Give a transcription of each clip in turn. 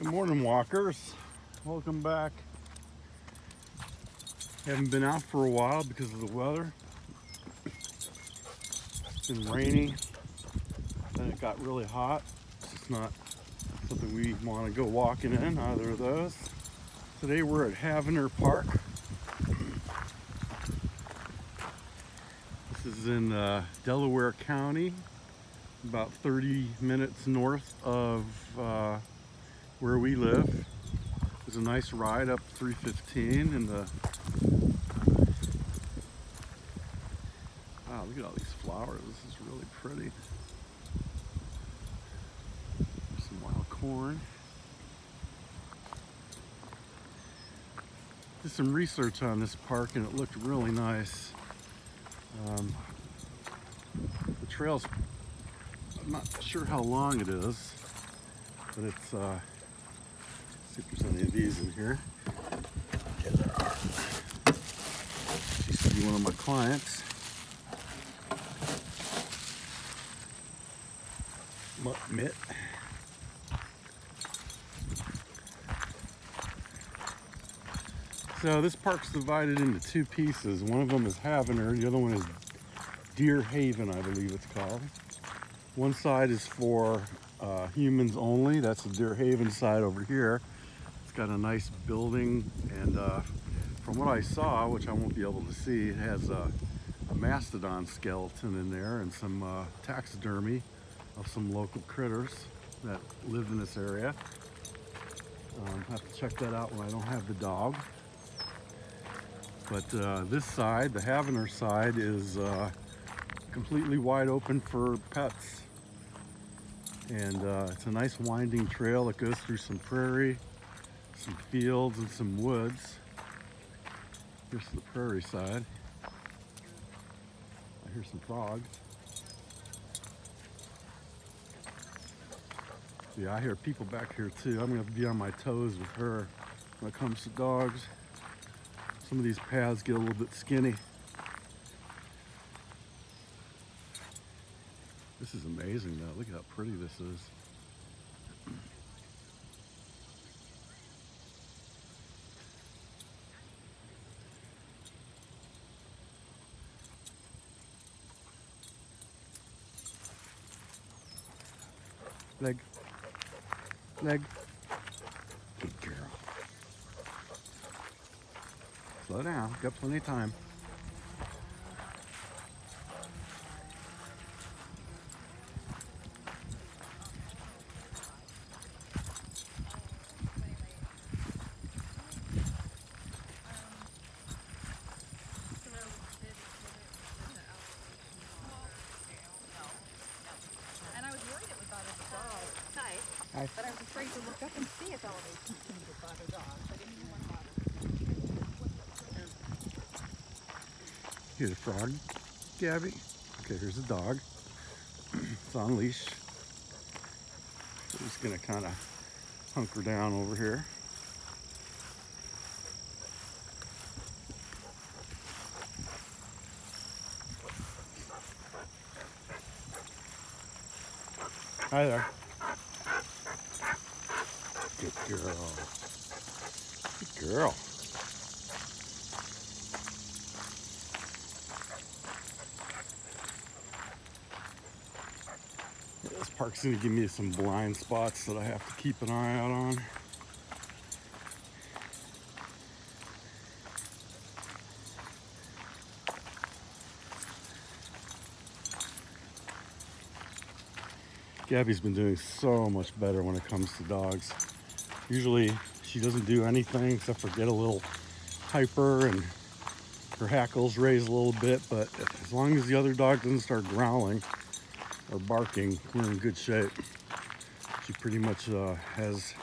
Good morning, walkers. Welcome back. Haven't been out for a while because of the weather. It's been rainy, then it got really hot. It's not something we want to go walking in, either of those. Today we're at Havener Park. This is in uh, Delaware County, about 30 minutes north of uh, where we live. Was a nice ride up 315 in the Wow, look at all these flowers. This is really pretty. Some wild corn. Did some research on this park and it looked really nice. Um, the trail's, I'm not sure how long it is, but it's uh, See if there's any of these in here. Yeah, there are. She used to be one of my clients. Mutt mitt. So this park's divided into two pieces. One of them is Havener, the other one is Deer Haven, I believe it's called. One side is for uh, humans only. That's the Deer Haven side over here. It's got a nice building and uh, from what I saw, which I won't be able to see, it has a, a mastodon skeleton in there and some uh, taxidermy of some local critters that live in this area. Um, have to check that out when I don't have the dog. But uh, this side, the Havener side, is uh, completely wide open for pets. And uh, it's a nice winding trail that goes through some prairie some fields and some woods. Here's the prairie side. I hear some frogs. Yeah, I hear people back here too. I'm gonna be on my toes with her when it comes to dogs. Some of these paths get a little bit skinny. This is amazing though. Look at how pretty this is. Leg. Leg. Good girl. Slow down. Got plenty of time. Hi. But I was afraid to look up and see its elevation changes by the dogs. I didn't even want to. Here's a frog, Gabby. Okay, here's the dog. it's on leash. We're just gonna kind of hunker down over here. Hi there. Good girl. Good girl. This park's gonna give me some blind spots that I have to keep an eye out on. Gabby's been doing so much better when it comes to dogs. Usually she doesn't do anything except for get a little hyper and her hackles raise a little bit, but as long as the other dog doesn't start growling or barking, we're in good shape. She pretty much uh, has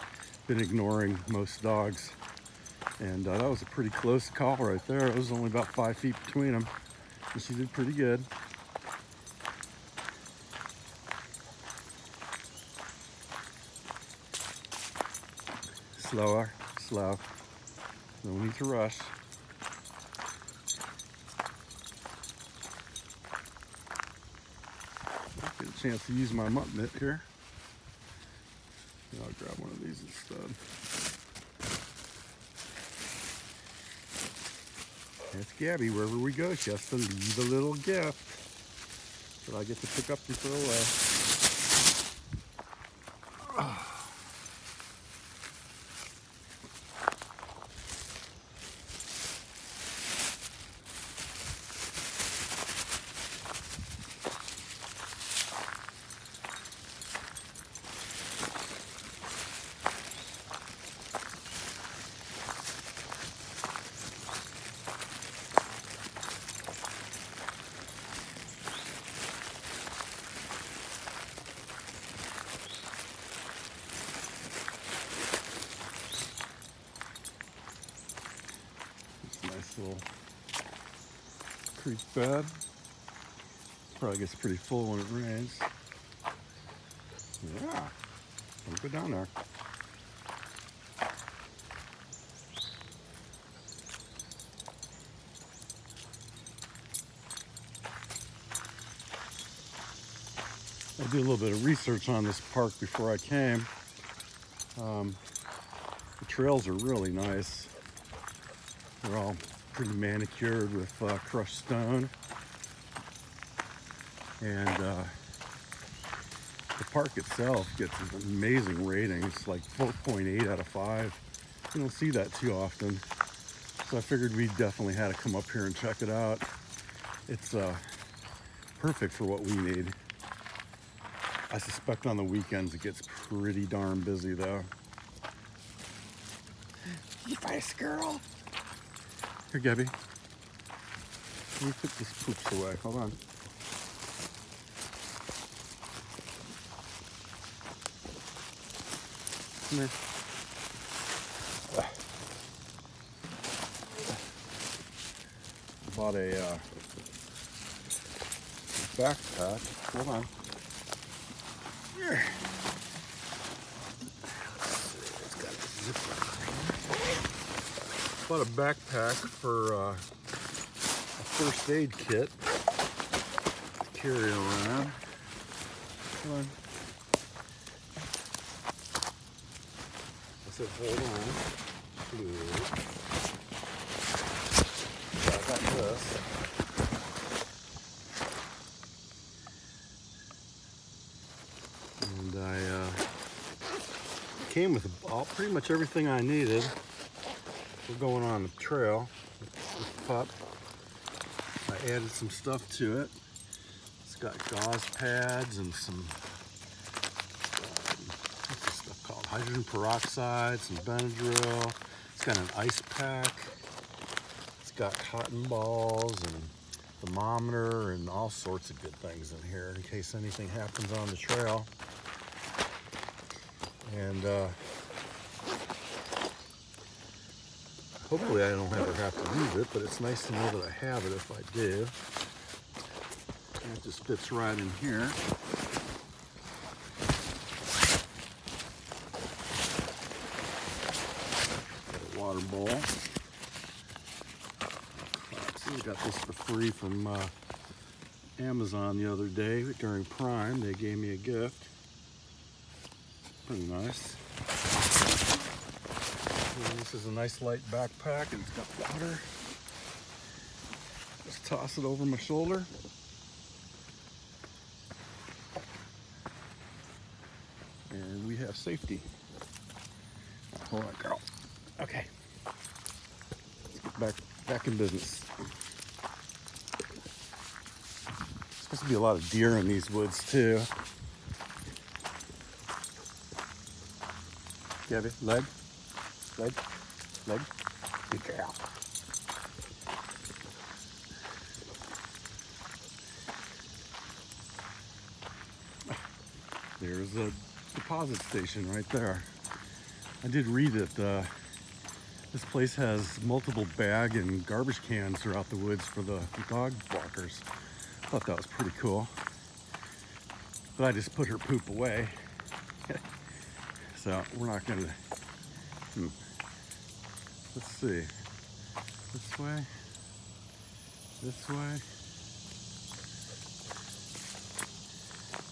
been ignoring most dogs. And uh, that was a pretty close call right there. It was only about five feet between them. And she did pretty good. Slower, slow. No need to rush. Get a chance to use my mutt here. I'll grab one of these instead. That's Gabby. Wherever we go, she has to leave a little gift that I get to pick up and throw away. It's a nice little creek bed. Probably gets pretty full when it rains. Yeah, don't go down there. I did a little bit of research on this park before I came. Um, the trails are really nice. They're all pretty manicured with uh, crushed stone. And uh, the park itself gets amazing ratings, like 4.8 out of 5. You don't see that too often. So I figured we definitely had to come up here and check it out. It's uh, perfect for what we need. I suspect on the weekends it gets pretty darn busy though. You find a squirrel? Here, Gabby. Me put this poops away. Hold on. Come here. Bought a uh, backpack. Hold on. Here. It's got a zipper. Bought a backpack for uh, a first aid kit to carry around. On. I said, hold on. I got this. And I uh, came with all, pretty much everything I needed. We're going on the trail with pup. I added some stuff to it. It's got gauze pads and some, um, what's this stuff called? Hydrogen peroxide, some Benadryl. It's got an ice pack. It's got cotton balls and thermometer and all sorts of good things in here in case anything happens on the trail. And uh, hopefully I don't ever have to use it, but it's nice to know that I have it if I do. It just fits right in here. Water bowl. We got this for free from uh, Amazon the other day during Prime. They gave me a gift. Pretty nice. And this is a nice light backpack and it's got water. Just toss it over my shoulder. And we have safety. Hold on, girl. Okay. Let's get back back in business. There's Supposed to be a lot of deer in these woods too. Gabby, leg, leg, leg. Good girl. There's a deposit station right there. I did read that uh, this place has multiple bag and garbage cans throughout the woods for the dog walkers. Thought that was pretty cool. But I just put her poop away. so we're not gonna, hmm. Let's see. This way. This way.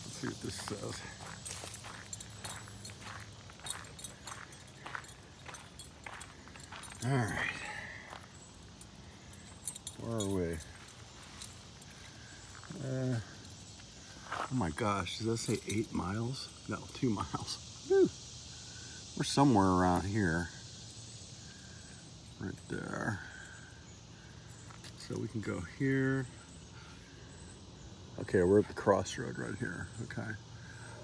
Let's see what this says. All right. Where are we? Uh, oh my gosh, does that say eight miles? No, two miles. Whew. We're somewhere around here. Right there. So we can go here. Okay, we're at the crossroad right here. Okay.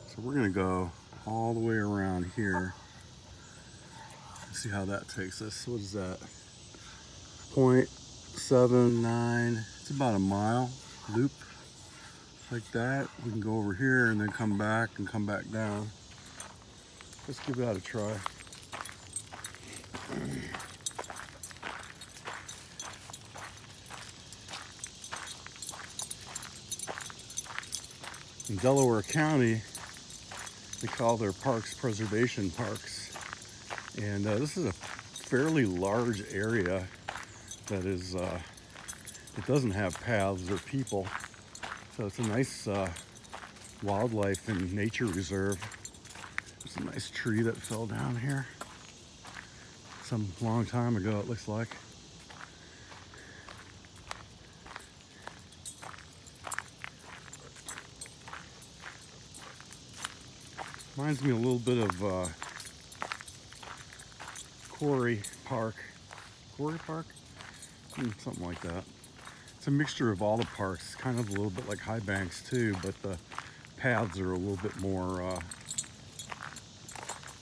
So we're gonna go all the way around here. See how that takes us. What is that? 0.79, it's about a mile loop like that. We can go over here and then come back and come back down. Let's give that a try. Delaware County, they call their parks preservation parks. And uh, this is a fairly large area that is, uh, it doesn't have paths or people. So it's a nice uh, wildlife and nature reserve. There's a nice tree that fell down here. Some long time ago, it looks like. Reminds me a little bit of uh, Quarry Park. Quarry Park? Hmm, something like that. It's a mixture of all the parks. It's kind of a little bit like Highbanks too, but the paths are a little bit more uh,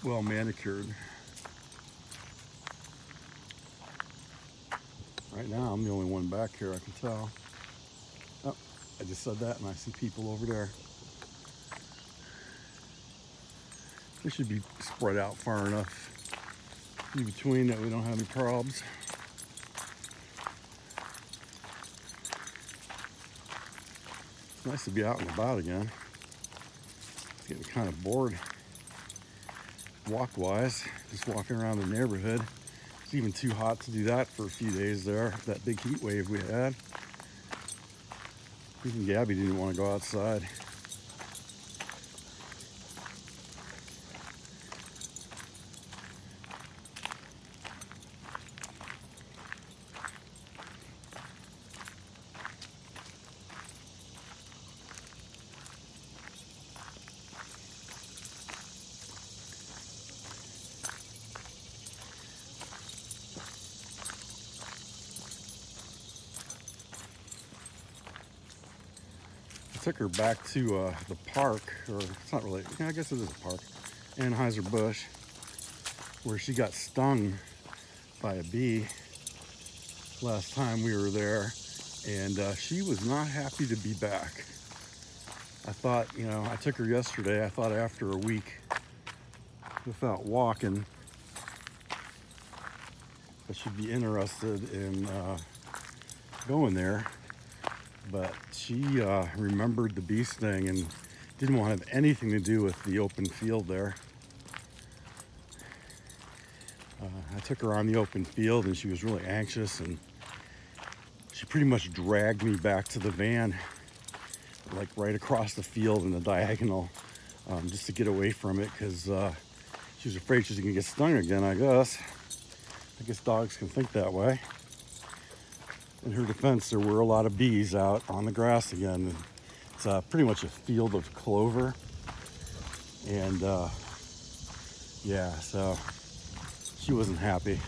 well manicured. Right now, I'm the only one back here, I can tell. Oh, I just said that and I see people over there. They should be spread out far enough in between that we don't have any problems. It's nice to be out and about again. It's getting kind of bored walk-wise, just walking around the neighborhood. It's even too hot to do that for a few days there, that big heat wave we had. Even Gabby didn't want to go outside. Her back to uh, the park, or it's not really, yeah, I guess it is a park, Anheuser-Busch, where she got stung by a bee last time we were there, and uh, she was not happy to be back. I thought, you know, I took her yesterday, I thought after a week without walking, that she'd be interested in uh, going there but she uh, remembered the bee sting and didn't want to have anything to do with the open field there. Uh, I took her on the open field and she was really anxious and she pretty much dragged me back to the van, like right across the field in the diagonal, um, just to get away from it because uh, she was afraid she was gonna get stung again, I guess. I guess dogs can think that way in her defense, there were a lot of bees out on the grass again. It's uh, pretty much a field of clover. And uh, yeah, so she wasn't happy.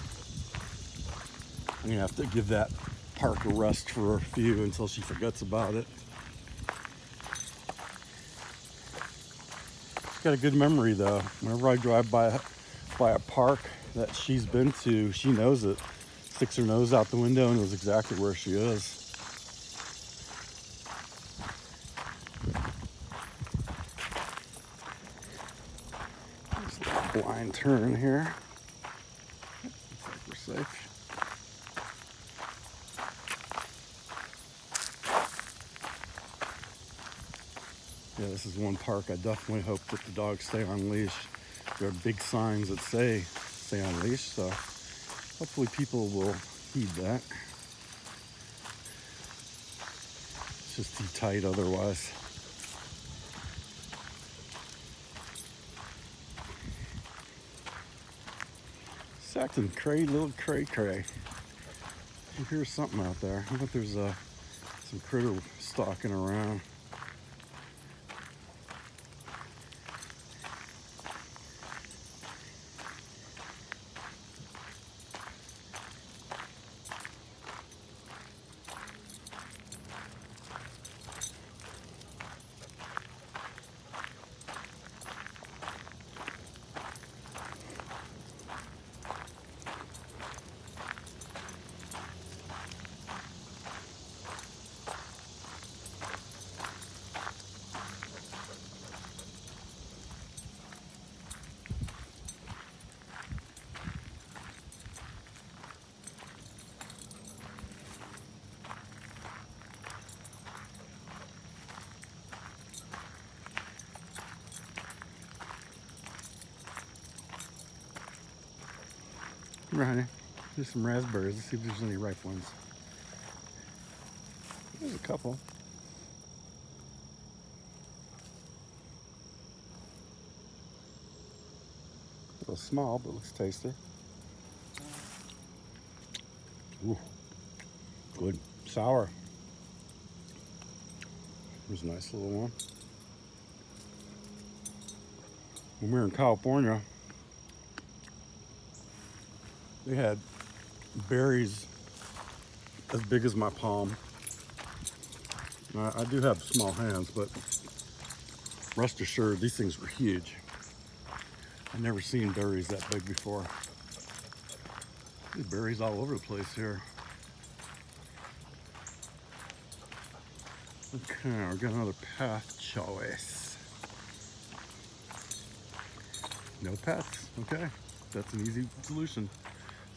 I'm gonna have to give that park a rest for a few until she forgets about it. She's got a good memory though. Whenever I drive by, by a park that she's been to, she knows it sticks her nose out the window and knows exactly where she is. blind turn here. Looks like we're safe. Yeah, this is one park I definitely hope that the dogs stay on leash. There are big signs that say stay on leash, so hopefully people will heed that. It's just too tight otherwise. Acting cray, little cray cray. I hear something out there. I bet there's uh, some critter stalking around. Right. There's some raspberries. Let's see if there's any ripe ones. There's a couple. A little small, but looks tasty. Ooh, good. Sour. There's a nice little one. When we were in California, they had berries as big as my palm. I, I do have small hands, but rest assured, these things were huge. I've never seen berries that big before. There's berries all over the place here. Okay, we got another path choice. No pets, okay. That's an easy solution.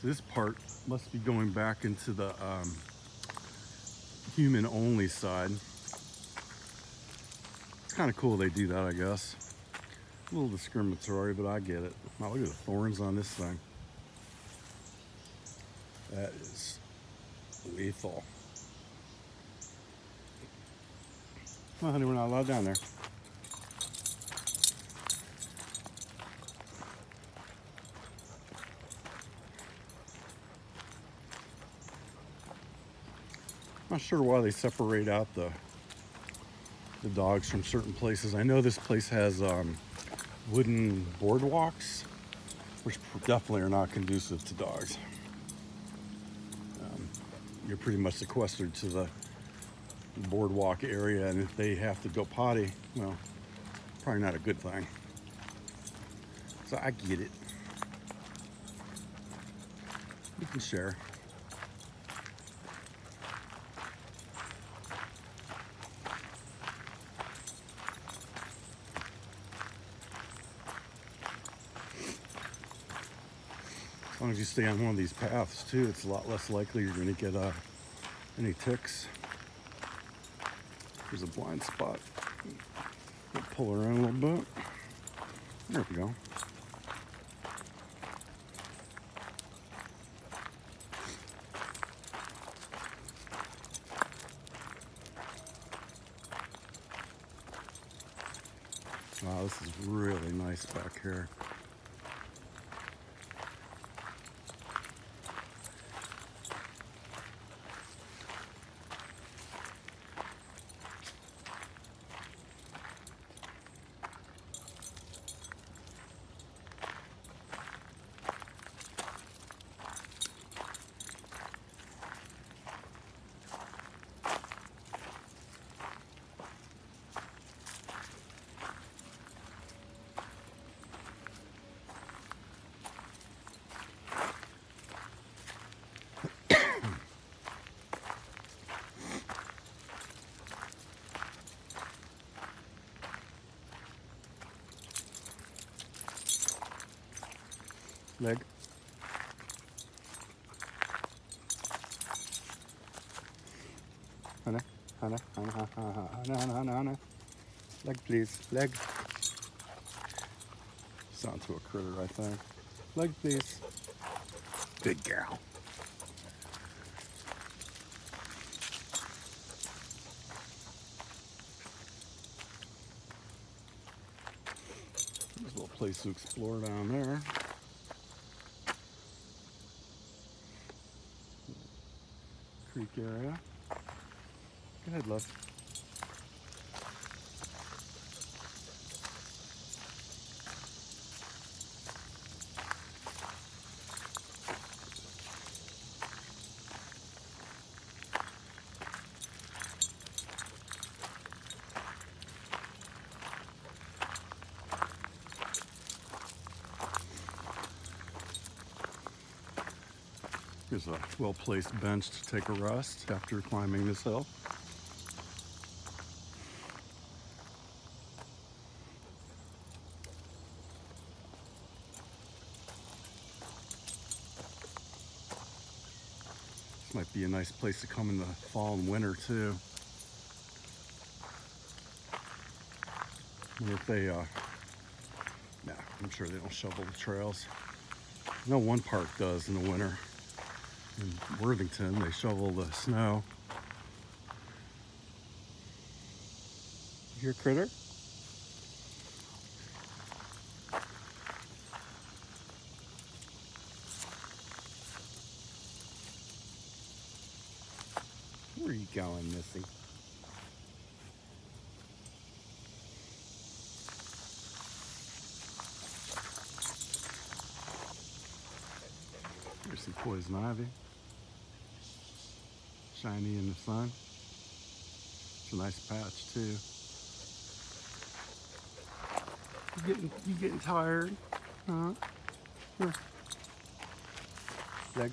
This part must be going back into the um, human only side. It's kind of cool they do that, I guess. A little discriminatory, but I get it. Wow, look at the thorns on this thing. That is lethal. Well, honey, we're not allowed down there. Not sure why they separate out the the dogs from certain places. I know this place has um, wooden boardwalks, which definitely are not conducive to dogs. Um, you're pretty much sequestered to the boardwalk area, and if they have to go potty, well, probably not a good thing. So I get it. You can share. As you stay on one of these paths too, it's a lot less likely you're going to get uh, any ticks. There's a blind spot. We'll pull around a little bit. There we go. Wow, this is really nice back here. Leg. Hannah, Hannah, Hannah, Hannah, Hannah, Hannah, Hannah, Hannah. Leg, please, leg. Sound to a critter right there. Leg, please. Good girl. There's a little place to explore down there. Area. Go ahead, love. Here's a well-placed bench to take a rest after climbing this hill. This might be a nice place to come in the fall and winter too. Wonder if they, uh, nah, I'm sure they don't shovel the trails. No one park does in the winter in Worthington. They shovel the snow. You hear critter? Where are you going, Missy? Here's some poison ivy. Shiny in the sun. It's a nice patch too. You getting you getting tired? Huh? Leg.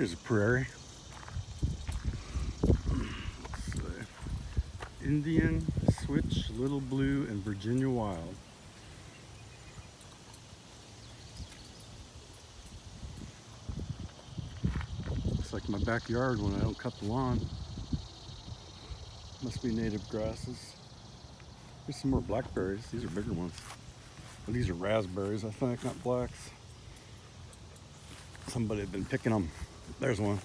Here's a prairie. Indian, Switch, Little Blue, and Virginia Wild. Looks like my backyard when I don't cut the lawn. Must be native grasses. Here's some more blackberries. These are bigger ones. These are raspberries, I think, not blacks. Somebody had been picking them. There's one.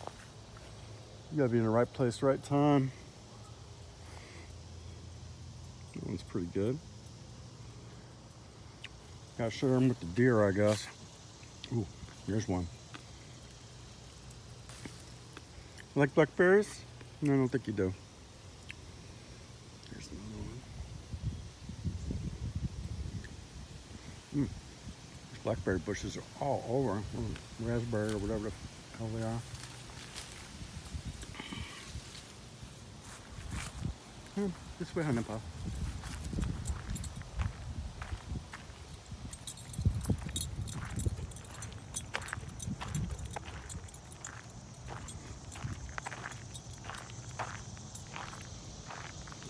You gotta be in the right place, right time. That one's pretty good. Gotta share them with the deer, I guess. Ooh, here's one. Like blackberries? No, I don't think you do. Here's another one. Mm. These blackberry bushes are all over. Raspberry or whatever hell they are. Hmm, this way, pop.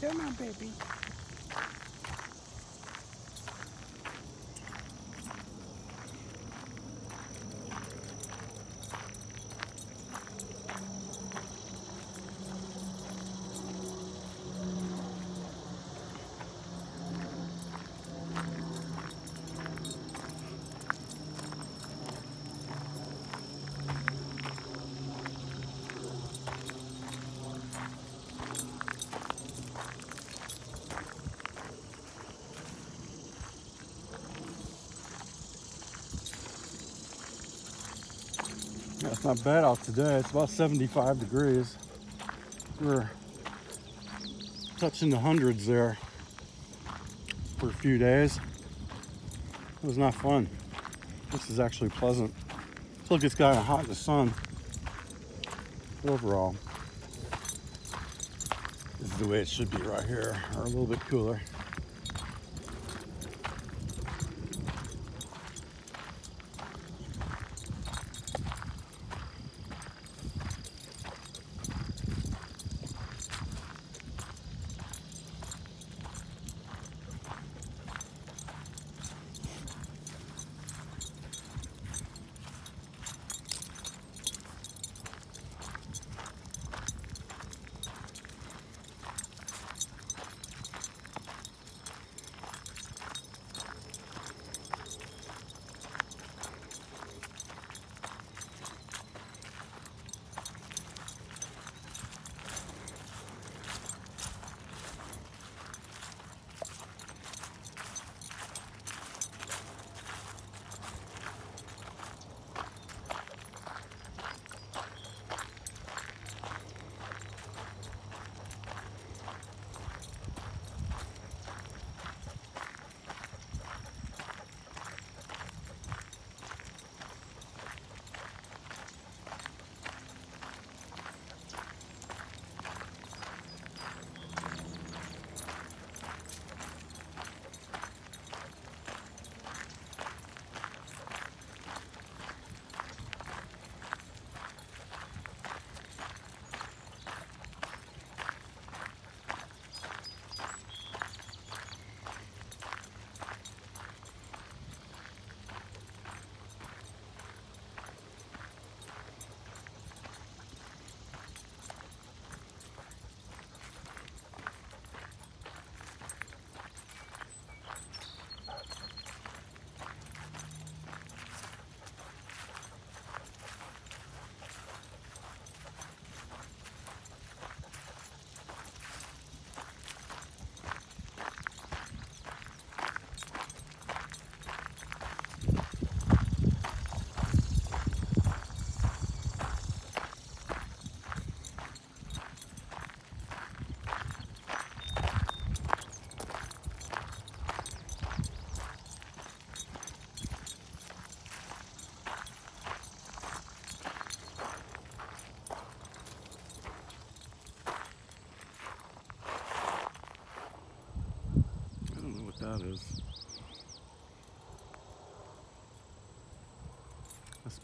Come on, baby. Not bad out today. It's about 75 degrees. We're touching the hundreds there for a few days. It was not fun. This is actually pleasant. Still gets kind of hot in the sun. Overall, this is the way it should be right here, or a little bit cooler.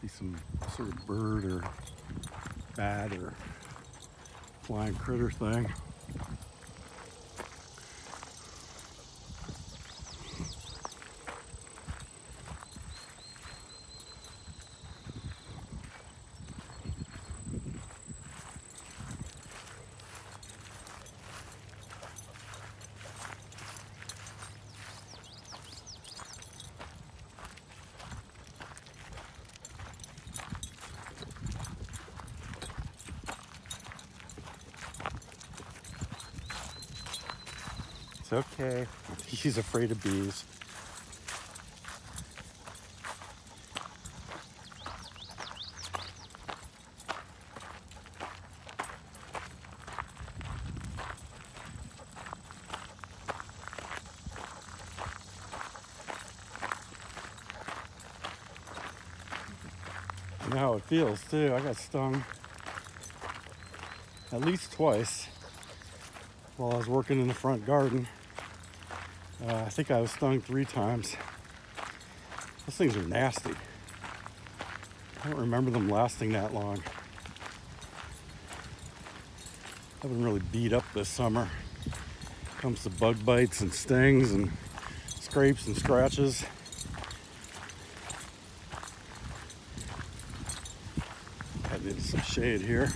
Be some sort of bird or bat or flying critter thing. It's okay. He's afraid of bees. I know how it feels too. I got stung at least twice while I was working in the front garden. Uh, I think I was stung three times. Those things are nasty. I don't remember them lasting that long. I've been really beat up this summer. Comes to bug bites and stings and scrapes and scratches. I into some shade here.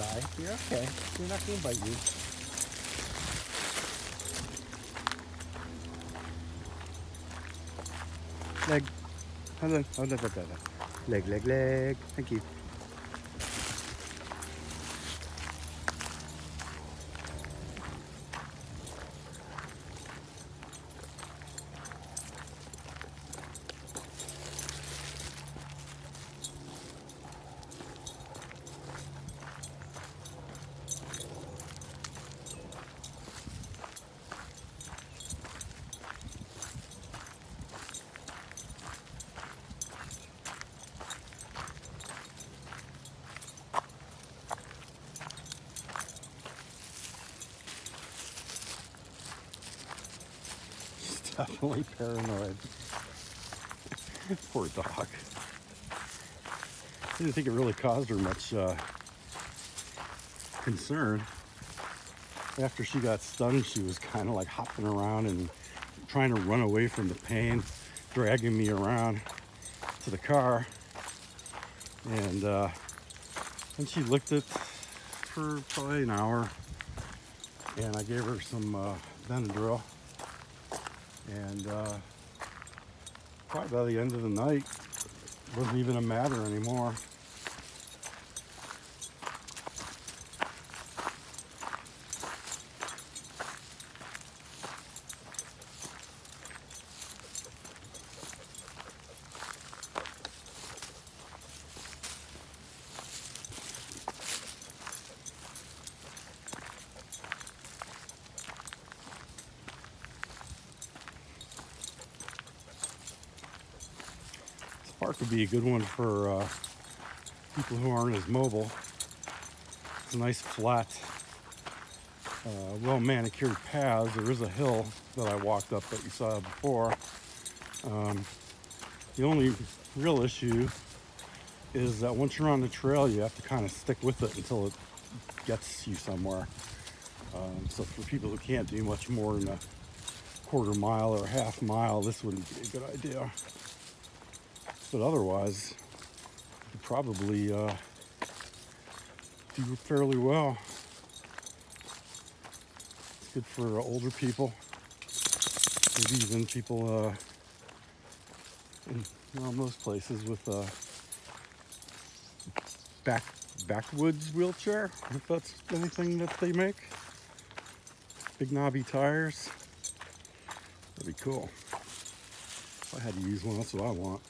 Butterfly. You're okay. You're not going to bite you. Leg. Hold on. On. Leg, leg, leg. Thank you. She's definitely paranoid. Poor dog. I didn't think it really caused her much uh, concern. After she got stunned, she was kind of like hopping around and trying to run away from the pain, dragging me around to the car. And uh, then she licked it for probably an hour. And I gave her some uh, Benadryl. And uh, probably by the end of the night, it wasn't even a matter anymore. Good one for uh, people who aren't as mobile. It's a nice flat, uh, well manicured paths. There is a hill that I walked up that you saw before. Um, the only real issue is that once you're on the trail, you have to kind of stick with it until it gets you somewhere. Um, so for people who can't do much more than a quarter mile or a half mile, this wouldn't be a good idea. But otherwise, you probably uh, do fairly well. It's good for uh, older people, maybe even people uh, in well, most places with a back backwoods wheelchair, if that's anything that they make. Big knobby tires. That'd be cool. If I had to use one, that's what I want.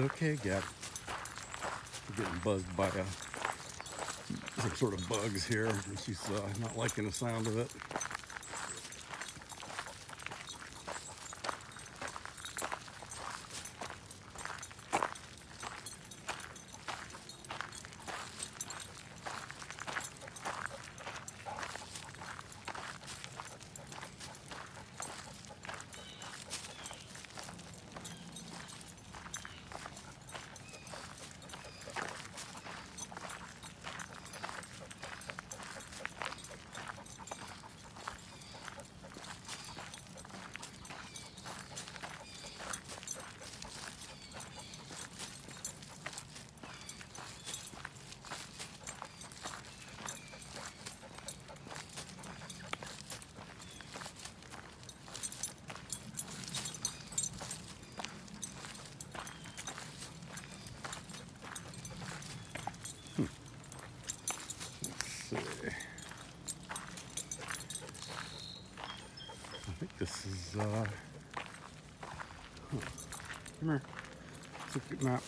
Okay, Gab. We're getting buzzed by uh, some sort of bugs here, and she's uh, not liking the sound of it. Let's look at the map.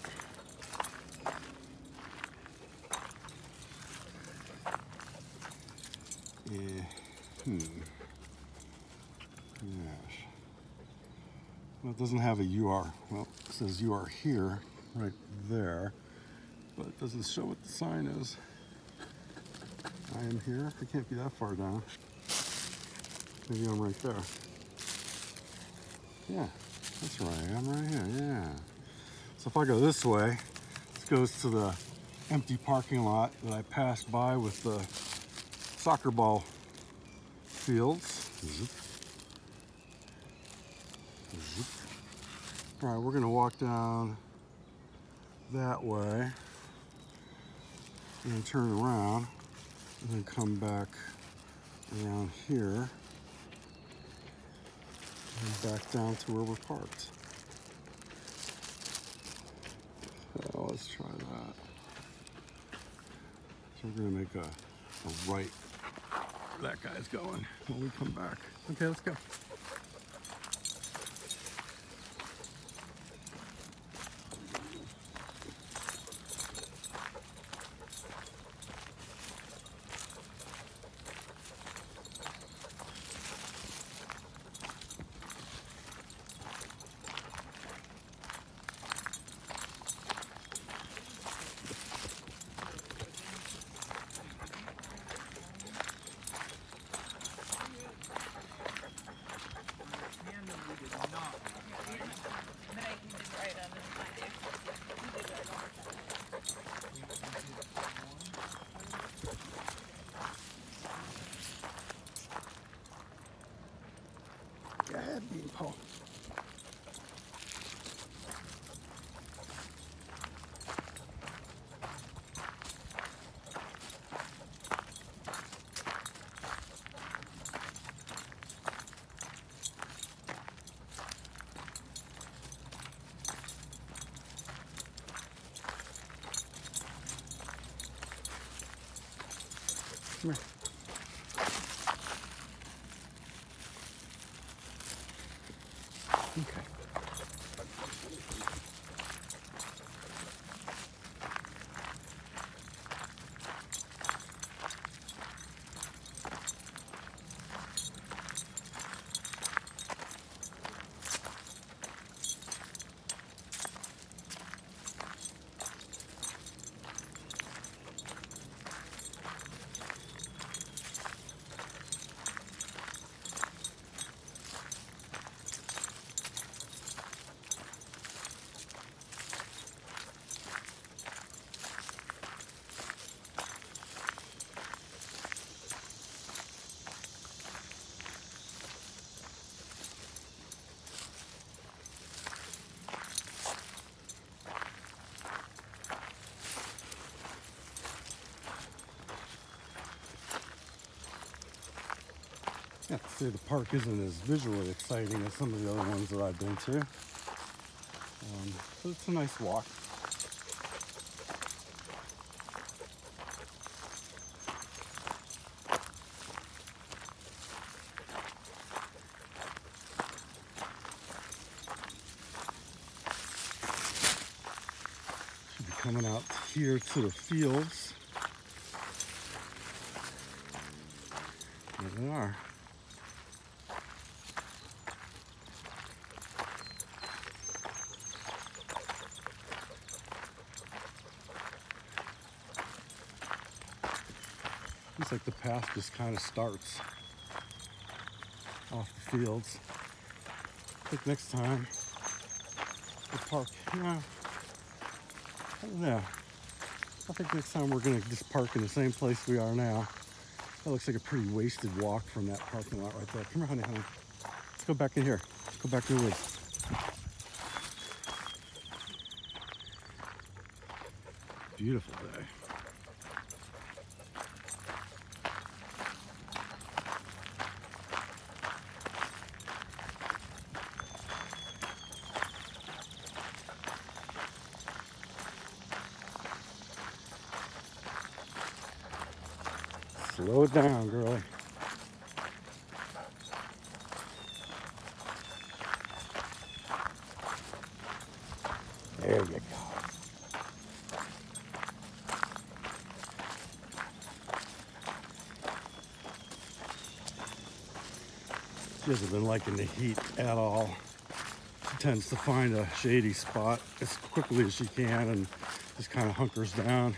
Yeah. Hmm. Yes. Well, it doesn't have a UR. Well, it says are here, right there, but it doesn't show what the sign is. I am here. I can't be that far down. Maybe I'm right there. Yeah, that's right. I'm right here. Yeah. So if I go this way, this goes to the empty parking lot that I passed by with the soccer ball fields. All right, we're gonna walk down that way and turn around and then come back around here and back down to where we're parked. Let's try that. So we're gonna make a, a right that guy's going when we come back. Okay, let's. Go I have to say the park isn't as visually exciting as some of the other ones that I've been to. Um, but it's a nice walk. Should be coming out here to the fields. There they are. Looks like the path just kind of starts off the fields. I think next time the park, yeah, I don't know. I think next time we're gonna just park in the same place we are now. That looks like a pretty wasted walk from that parking lot right there. Come here, honey, honey. Let's go back in here. Go back to the woods. Beautiful day. Slow down, girlie. There you go. She hasn't been liking the heat at all. She tends to find a shady spot as quickly as she can and just kind of hunkers down.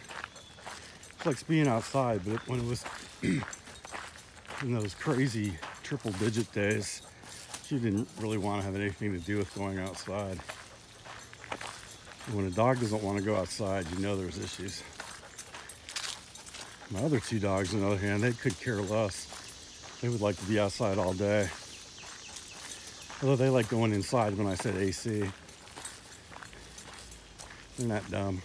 She likes being outside, but when it was in those crazy triple digit days, she didn't really want to have anything to do with going outside. When a dog doesn't want to go outside, you know there's issues. My other two dogs, on the other hand, they could care less. They would like to be outside all day. Although they like going inside when I said AC. They're not dumb.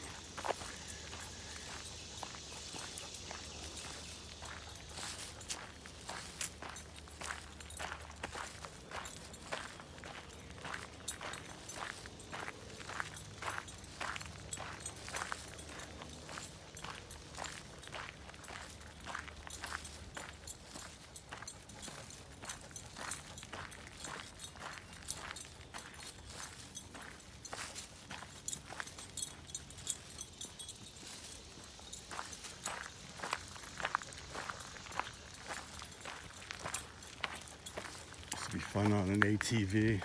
This would be fun on an ATV.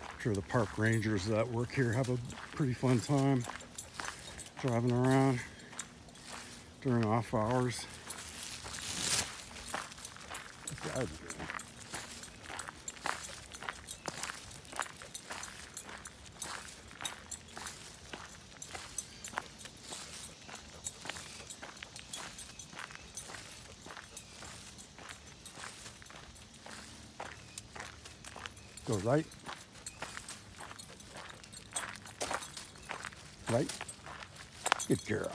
I'm sure the park rangers that work here have a pretty fun time driving around during off hours. Go right. Right. Good girl.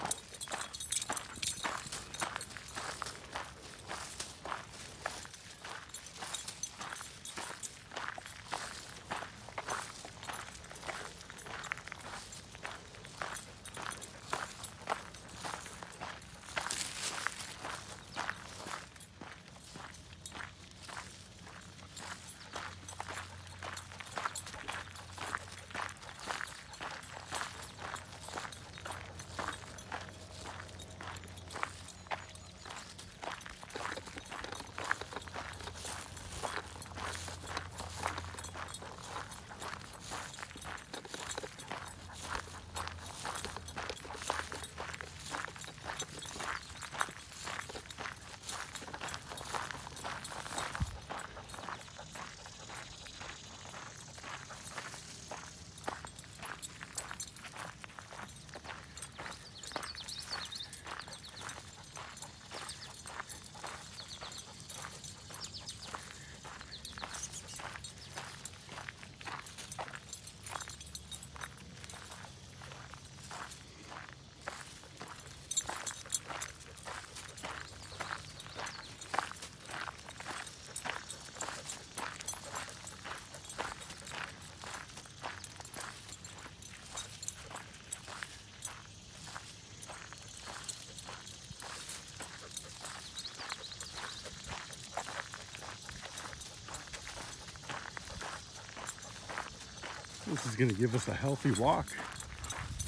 This is going to give us a healthy walk.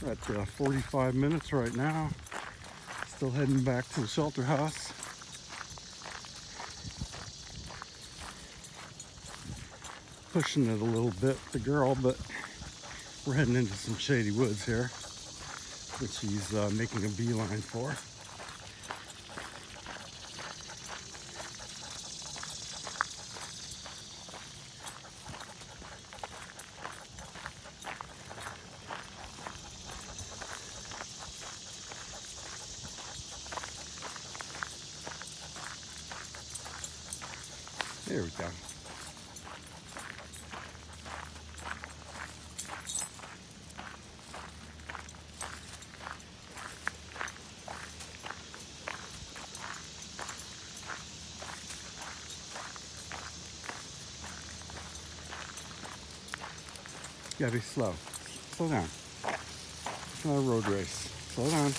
At uh, 45 minutes right now. Still heading back to the shelter house. Pushing it a little bit, the girl, but we're heading into some shady woods here, which she's uh, making a beeline for. There we go. You gotta be slow. Slow down. It's not a road race. Slow down.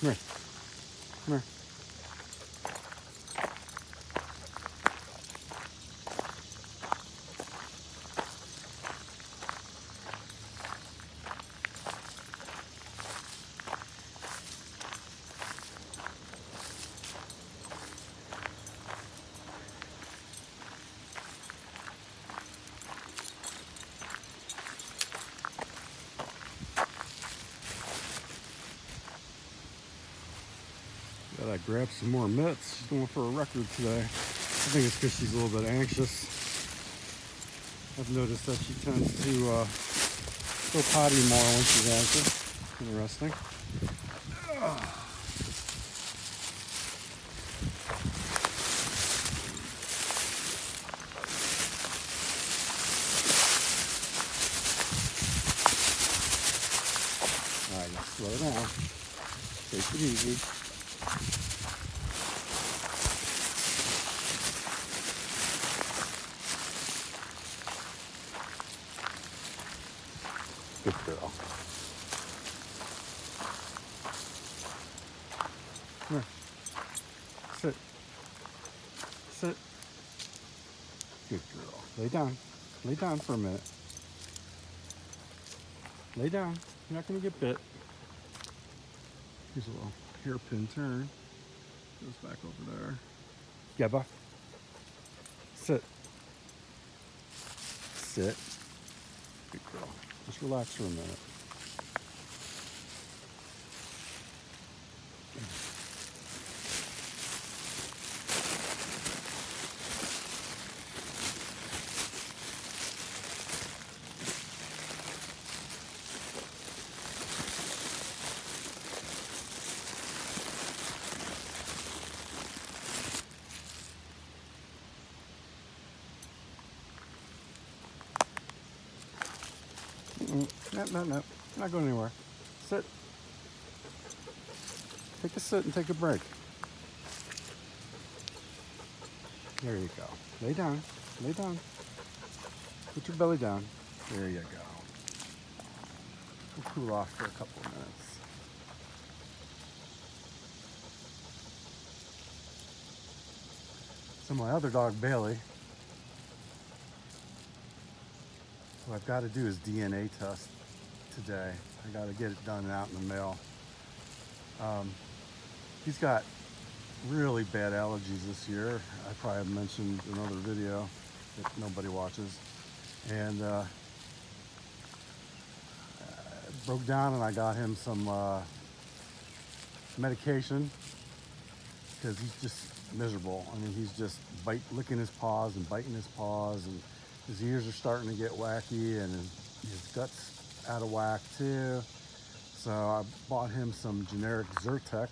Come here. Come here. Thought I'd She's going for a record today. I think it's because she's a little bit anxious. I've noticed that she tends to uh, go potty more when she's anxious. Interesting. Slow down. Take it easy. Good girl. Come here. Sit. Sit. Good girl. Lay down. Lay down for a minute. Lay down. You're not going to get bit. Here's a little hairpin turn. Goes back over there. Geba. Sit. Sit. Good girl. Just relax for a minute. Mm, No, no, no. Not going anywhere. Sit. Take a sit and take a break. There you go. Lay down. Lay down. Put your belly down. There you go. We'll cool off for a couple of minutes. So my other dog, Bailey, what I've got to do is DNA test today. I got to get it done and out in the mail. Um, he's got really bad allergies this year. I probably mentioned in another video that nobody watches. And uh, broke down and I got him some uh, medication because he's just miserable. I mean, he's just bite, licking his paws and biting his paws, and his ears are starting to get wacky, and his, his guts out of whack too. So I bought him some generic Zyrtec,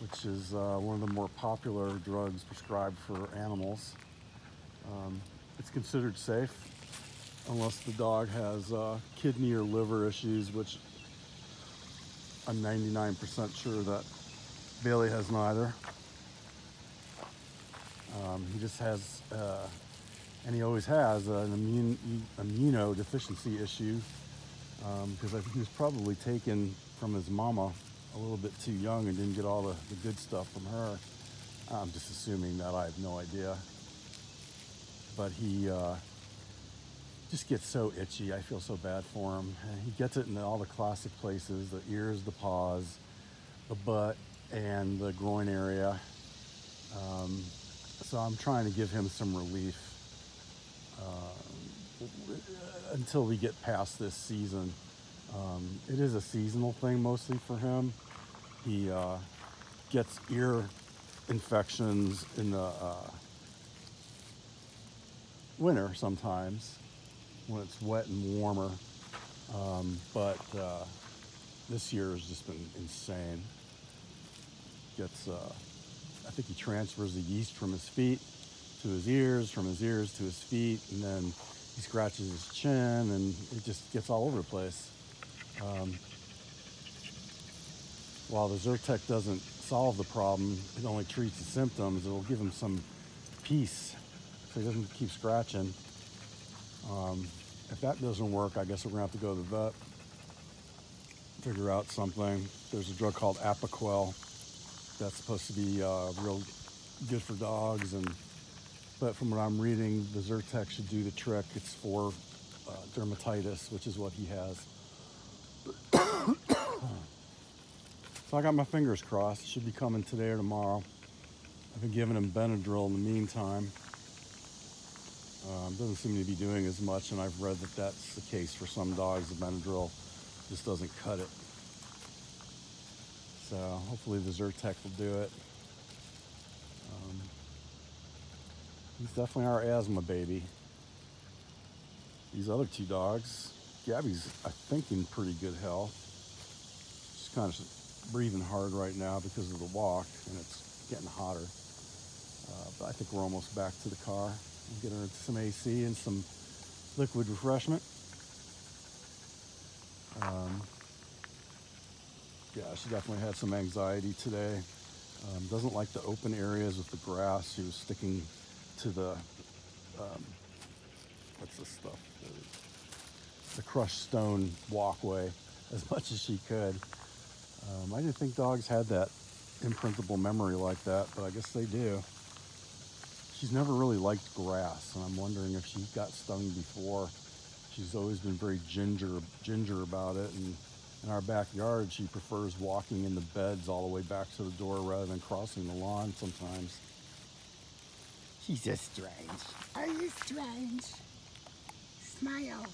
which is uh, one of the more popular drugs prescribed for animals. Um, it's considered safe unless the dog has uh, kidney or liver issues, which I'm 99% sure that Bailey has neither. Um, he just has, uh, and he always has, an immune, immunodeficiency issue because I think he was probably taken from his mama a little bit too young and didn't get all the, the good stuff from her. I'm just assuming that I have no idea. But he uh, just gets so itchy. I feel so bad for him. He gets it in all the classic places the ears, the paws, the butt, and the groin area. Um, so I'm trying to give him some relief uh, until we get past this season. Um, it is a seasonal thing mostly for him. He uh, gets ear infections in the uh, winter sometimes when it's wet and warmer. Um, but uh, this year has just been insane. Gets, uh, I think he transfers the yeast from his feet to his ears, from his ears to his feet, and then he scratches his chin, and it just gets all over the place. Um, while the Zyrtec doesn't solve the problem, it only treats the symptoms. It'll give him some peace, so he doesn't keep scratching. Um, if that doesn't work, I guess we're gonna have to go to the vet, figure out something. There's a drug called Apoquel that's supposed to be uh, real good for dogs, and but from what I'm reading, the Zyrtec should do the trick. It's for uh, dermatitis, which is what he has. so I got my fingers crossed. It should be coming today or tomorrow. I've been giving him Benadryl in the meantime. Um, doesn't seem to be doing as much, and I've read that that's the case for some dogs. The Benadryl just doesn't cut it. So hopefully the Zyrtec will do it. Um, he's definitely our asthma baby. These other two dogs, Gabby's I think in pretty good health. She's kind of breathing hard right now because of the walk and it's getting hotter. Uh, but I think we're almost back to the car. We'll get her some AC and some liquid refreshment. Um, yeah, she definitely had some anxiety today. Um, doesn't like the open areas with the grass. She was sticking to the, um, what's this stuff? The, the crushed stone walkway as much as she could. Um, I didn't think dogs had that imprintable memory like that, but I guess they do. She's never really liked grass, and I'm wondering if she got stung before. She's always been very ginger, ginger about it, and in our backyard, she prefers walking in the beds all the way back to the door rather than crossing the lawn sometimes. She's just strange. Are you strange? Smile.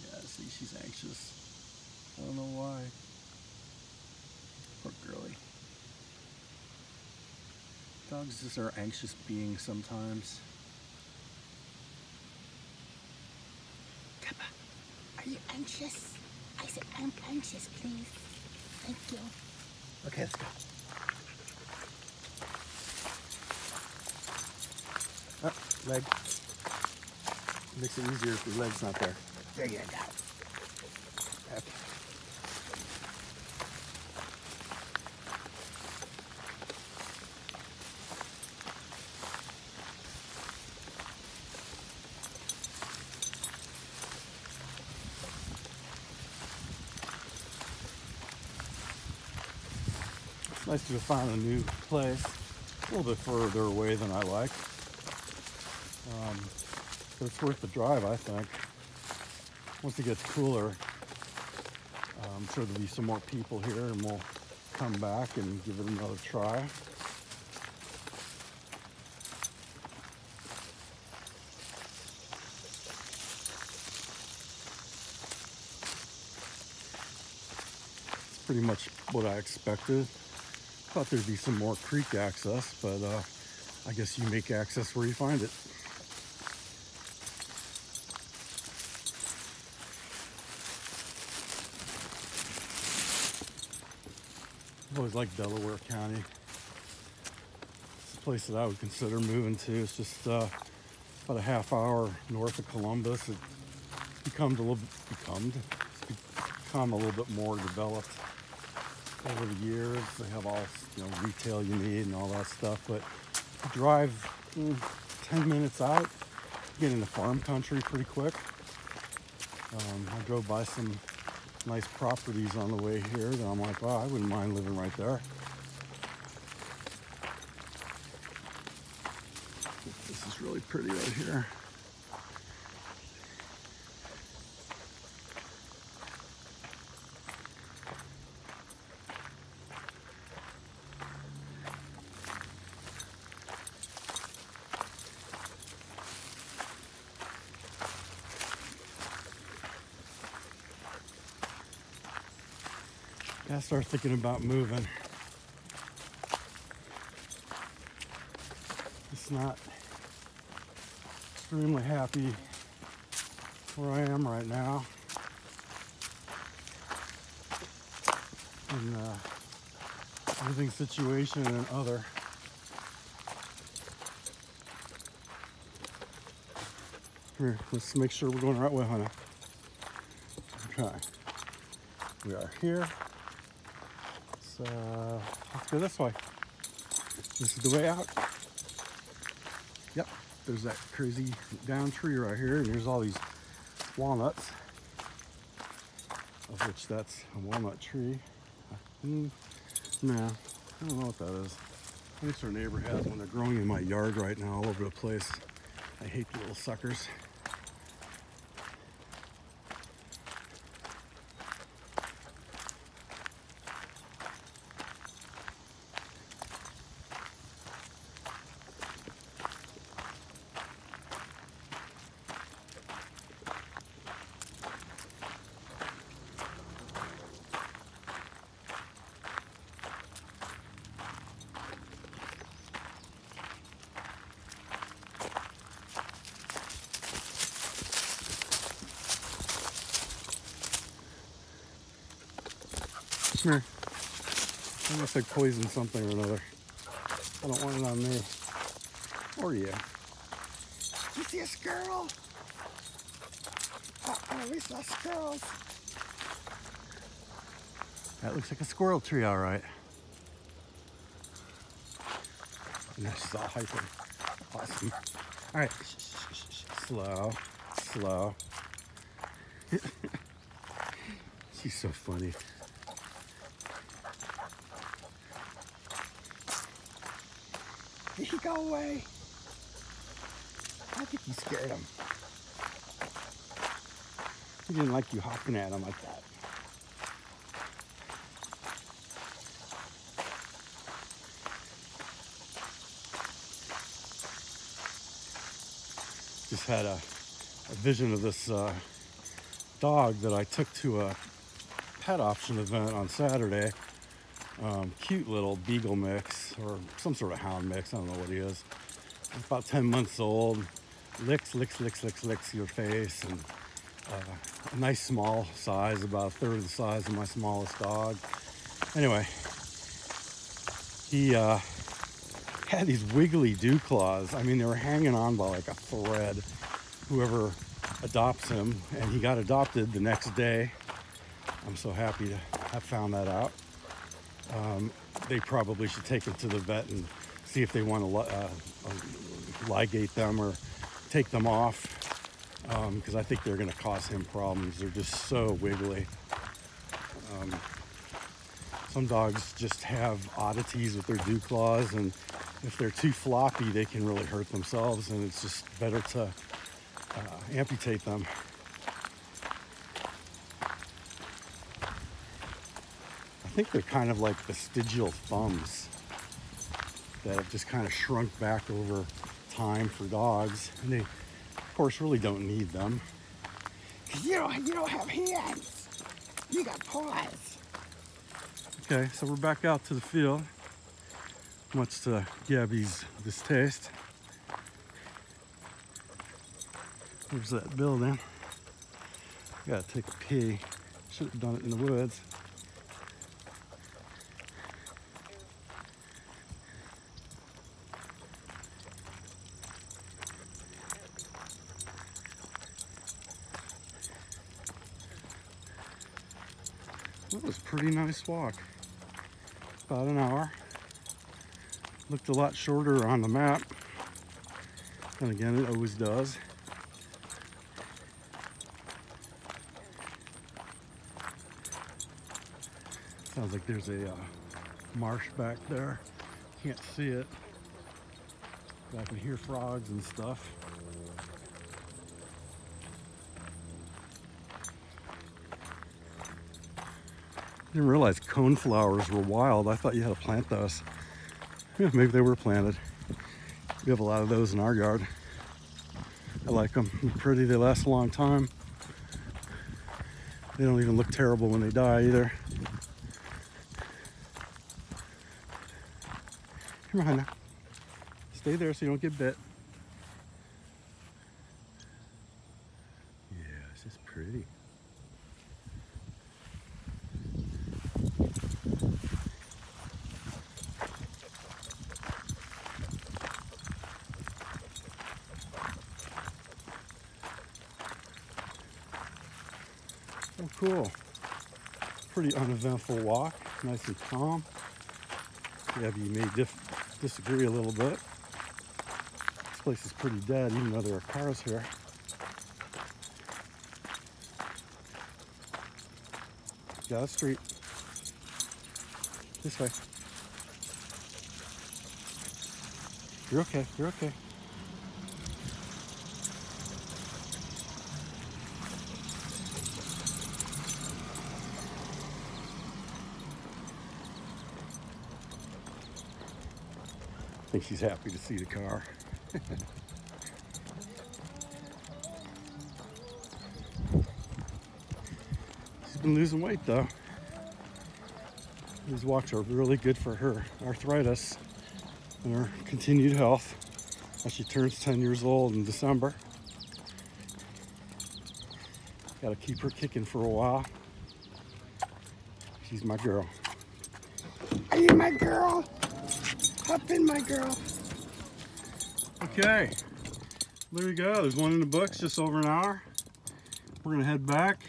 Yeah, see, she's anxious. I don't know why. Poor girlie. Dogs just are anxious beings sometimes. Kappa, are you anxious? I said I'm anxious, please. Thank you. Okay, let's go. Ah, leg. Makes it easier if your leg's not there. There you go. Okay. It's nice to have found a new place. A little bit further away than I like. But it's worth the drive, I think. Once it gets cooler, uh, I'm sure there'll be some more people here and we'll come back and give it another try. It's pretty much what I expected. Thought there'd be some more creek access, but uh, I guess you make access where you find it. Liked Delaware County. It's a place that I would consider moving to. It's just uh, about a half hour north of Columbus. It becomes a little become become a little bit more developed over the years. They have all you know retail you need and all that stuff. But drive mm, 10 minutes out, get into farm country pretty quick. Um, I drove by some nice properties on the way here that I'm like, wow, I wouldn't mind living right there. This is really pretty right here. Start thinking about moving. It's not extremely happy where I am right now. In uh, living situation and other. Here, let's make sure we're going the right way, honey. Okay. We are here. So let's go this way. This is the way out. Yep, there's that crazy down tree right here, and here's all these walnuts, of which that's a walnut tree. Hmm, nah, I don't know what that is. At least our neighbor has one. They're growing in my yard right now all over the place. I hate the little suckers. Come here. Unless I poison something or another. I don't want it on me. Oh, or you. You see a squirrel? Uh-oh, we saw squirrels. That looks like a squirrel tree, all right. And now she's all hyper. Awesome. All right, slow, slow. she's so funny. Go away? I think you scared him. He didn't like you hopping at him like that. Just had a, a vision of this uh, dog that I took to a pet option event on Saturday. Um, cute little beagle mix or some sort of hound mix. I don't know what he is. About 10 months old. Licks, licks, licks, licks, licks your face and uh, a nice small size, about a third of the size of my smallest dog. Anyway, he uh, had these wiggly dew claws. I mean, they were hanging on by like a thread. Whoever adopts him, and he got adopted the next day. I'm so happy to have found that out. Um, they probably should take them to the vet and see if they want to uh, uh, ligate them or take them off because I think they're going to cause him problems. They're just so wiggly. Um, some dogs just have oddities with their dew claws, and if they're too floppy, they can really hurt themselves, and it's just better to uh, amputate them. Think they're kind of like vestigial thumbs that have just kind of shrunk back over time for dogs, and they, of course, really don't need them. You don't, you don't have hands. You got paws. Okay, so we're back out to the field, much to Gabby's distaste. There's that building. Gotta take a pee. Should have done it in the woods. That was a pretty nice walk. About an hour. Looked a lot shorter on the map. And again, it always does. Sounds like there's a uh, marsh back there. Can't see it. But I can hear frogs and stuff. Didn't realize coneflowers were wild. I thought you had to plant those. Yeah, maybe they were planted. We have a lot of those in our yard. I like them. They're pretty. They last a long time. They don't even look terrible when they die either. Come on now. Stay there so you don't get bit. Yeah, it's just pretty. Oh, cool. Pretty uneventful walk, nice and calm. Yeah, you may disagree a little bit. This place is pretty dead, even though there are cars here. Got a street. This way. You're okay. You're okay. Think she's happy to see the car. she's been losing weight though. These walks are really good for her arthritis and her continued health as she turns 10 years old in December. Got to keep her kicking for a while. She's my girl. Are you my girl? Hop in, my girl. Okay, there you go. There's one in the books, just over an hour. We're gonna head back,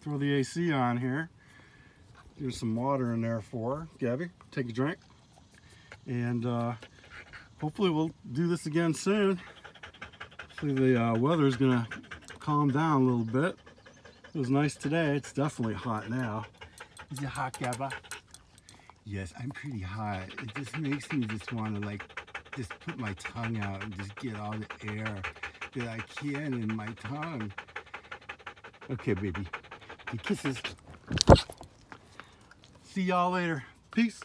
throw the AC on here. There's some water in there for her. Gabby, take a drink. And uh, hopefully we'll do this again soon. Hopefully the uh, weather's gonna calm down a little bit. It was nice today. It's definitely hot now. Is it hot, Gabba? Yes, I'm pretty hot. It just makes me just want to like just put my tongue out and just get all the air that I can in my tongue. Okay, baby. Kisses. See y'all later. Peace.